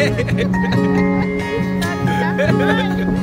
That's not